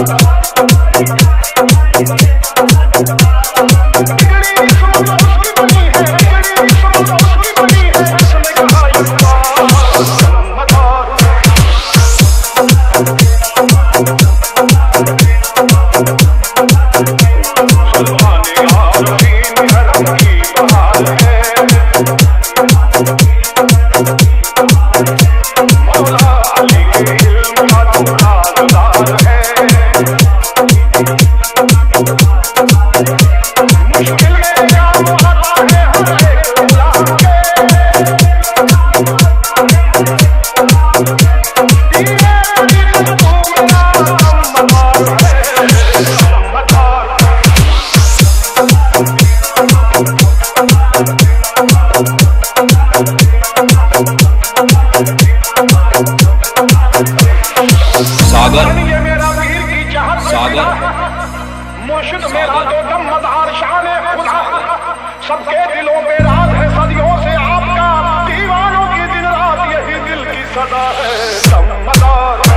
Come on. सागर। सागर। मुर्शिद मेरा दो दम मजार शान खुदा। सबके दिलों में रात है सदियों से आपका। दीवानों की दिन रात यही दिल की सदा है। दम मदार।